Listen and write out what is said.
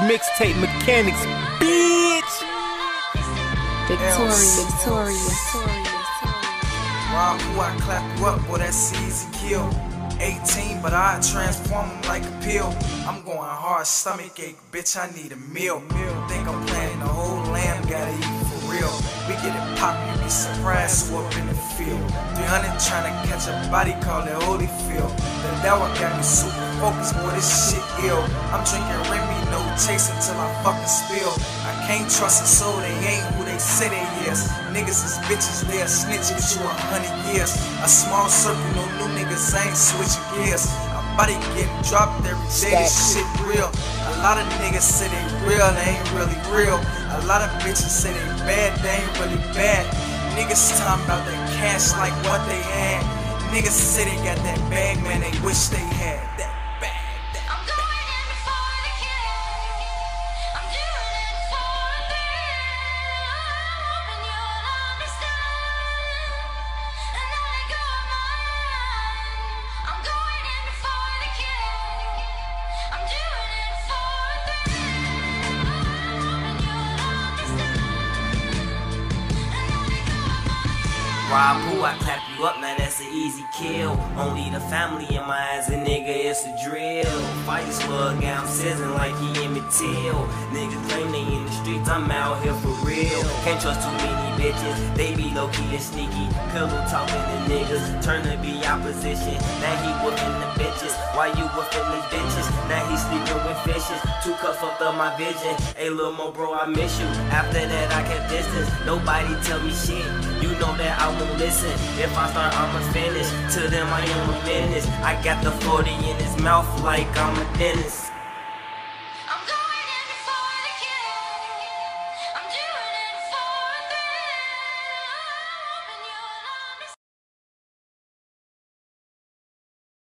Mixtape mechanics, bitch. Victoria, Victoria, Victoria. Rob who I clap you up, boy, that's easy kill. 18, but I transform him like a pill. I'm going hard, stomach ache, bitch, I need a meal. Meal think I'm planning the whole lamb, gotta eat for real. We get it pop, you be surprised, who up in the field. 300 trying to catch a body, call it Holyfield. The devil got me super focused, boy, this shit ill. I'm drinking Chase until I fucking spill. I can't trust a soul, they ain't who they say they is. Niggas is bitches, they'll snitch get you a hundred years. A small circle, no new niggas ain't switching gears. My body getting dropped every day, this shit real. A lot of niggas say they real, they ain't really real. A lot of bitches say they bad, they ain't really bad. Niggas talking about that cash like what they had. Niggas say they got that bag, man, they wish they had. That Rob who I clap you up, now that's an easy kill. Only the family in my eyes, a nigga, it's a drill. Fight slug, I'm sizzling like he in me till. Niggas claim they in the streets, I'm out here for real. Can't trust too many bitches, they be low key and sneaky. Pillow talking to niggas, turn to be opposition. Now he whooping the why you whooping these bitches? Now he sleeping with fishes, two cups fucked up my vision. Hey, little mo, bro, I miss you. After that, I kept distance, nobody tell me shit. You know that I won't listen. If I start, I'ma finish. To them, I am a menace. I got the 40 in his mouth like I'm a dentist.